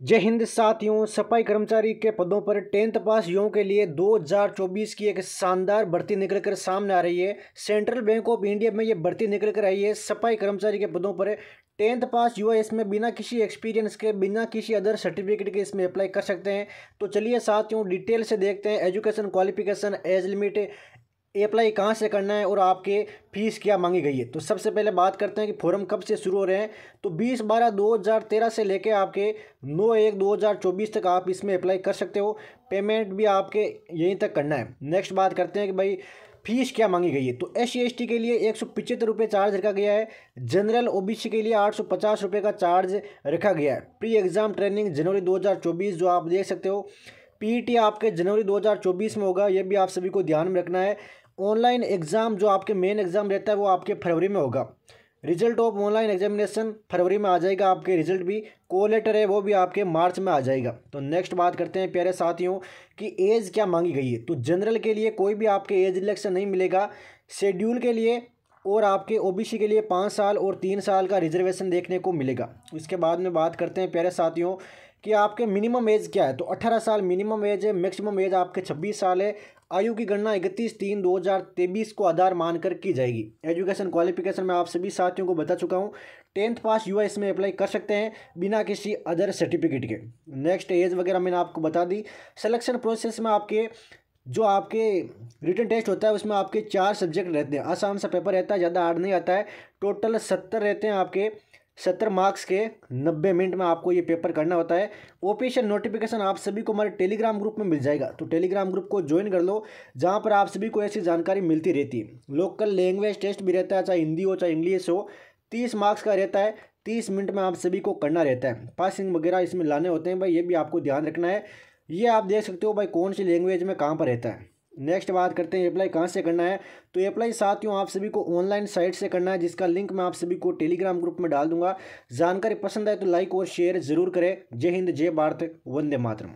जय हिंद साथियों, सफ़ाई कर्मचारी के पदों पर टेंथ पास युवाओं के लिए 2024 की एक शानदार भर्ती निकलकर सामने आ रही है। सेंट्रल बैंक ऑफ़ इंडिया में ये भर्ती निकल कर आई है। सफ़ाई कर्मचारी के पदों पर टेंथ पास युवा इसमें बिना किसी एक्सपीरियंस के, बिना किसी अदर सर्टिफिकेट के इसमें अप्लाई कर सकते हैं। तो चलिए साथियों, डिटेल से देखते हैं। Education qualification, age limit apply कहाँ से करना है और आपके फ़ीस क्या मांगी गई है? तो सबसे पहले बात करते हैं कि फॉर्म कब से शुरू हो रहे हैं। तो बीस बारह दो हज़ार तेरह से लेके आपके नौ एक दो हज़ार चौबीस तक आप इसमें अप्लाई कर सकते हो। पेमेंट भी आपके यहीं तक करना है। नेक्स्ट बात करते हैं कि भाई फ़ीस क्या मांगी गई है? तो एस सी के लिए एक सौ चार्ज रखा गया है। जनरल ओबीसी के लिए आठ सौ पचास रुपये का चार्ज रखा गया है। प्री एग्ज़ाम ट्रेनिंग जनवरी दो हज़ार चौबीस जो आप देख सकते हो। पीईटी आपके जनवरी 2024 में होगा, ये भी आप सभी को ध्यान में रखना है। ऑनलाइन एग्ज़ाम जो आपके मेन एग्ज़ाम रहता है, वो आपके फरवरी में होगा। रिज़ल्ट ऑफ़ ऑनलाइन एग्जामिनेशन फरवरी में आ जाएगा आपके रिज़ल्ट भी को लेटर है वो भी आपके मार्च में आ जाएगा। तो नेक्स्ट बात करते हैं प्यारे साथियों कि एज क्या मांगी गई है। तो जनरल के लिए कोई भी आपके एज रिलेक्शन नहीं मिलेगा। शेड्यूल के लिए और आपके ओबीसी के लिए पाँच साल और तीन साल का रिजर्वेशन देखने को मिलेगा। इसके बाद में बात करते हैं प्यारे साथियों कि आपके मिनिमम एज क्या है? तो अठारह साल मिनिमम एज है मैक्सिमम एज आपके छब्बीस साल है। आयु की गणना इकतीस तीन दो हज़ार तेईस को आधार मानकर की जाएगी। एजुकेशन क्वालिफिकेशन में आप सभी साथियों को बता चुका हूँ। टेंथ पास युवा इसमें अप्लाई कर सकते हैं बिना किसी अदर सर्टिफिकेट के। नेक्स्ट एज वगैरह मैंने आपको बता दी। सिलेक्शन प्रोसेस में आपके, जो आपके रिटर्न टेस्ट होता है, उसमें आपके चार सब्जेक्ट रहते हैं। आसान सा पेपर रहता है, ज़्यादा हार्ड नहीं आता है। टोटल सत्तर रहते हैं आपके। सत्तर मार्क्स के नब्बे मिनट में आपको ये पेपर करना होता है। ओपीएशन नोटिफिकेशन आप सभी को हमारे टेलीग्राम ग्रुप में मिल जाएगा। तो टेलीग्राम ग्रुप को ज्वाइन कर लो, जहाँ पर आप सभी को ऐसी जानकारी मिलती रहती है। लोकल लैंग्वेज टेस्ट भी रहता है, चाहे हिंदी हो, चाहे इंग्लिश हो, तीस मार्क्स का रहता है। तीस मिनट में आप सभी को करना रहता है। पासिंग वगैरह इसमें लाने होते हैं। भाई, ये भी आपको ध्यान रखना है। ये आप देख सकते हो, भाई, कौन सी लैंग्वेज में कहाँ पर रहता है। नेक्स्ट बात करते हैं अप्लाई कहाँ से करना है? तो अप्लाई साथियों, आप सभी को ऑनलाइन साइट से करना है, जिसका लिंक मैं आप सभी को टेलीग्राम ग्रुप में डाल दूँगा। जानकारी पसंद आए तो लाइक और शेयर ज़रूर करें। जय हिंद, जय भारत, वंदे मातरम।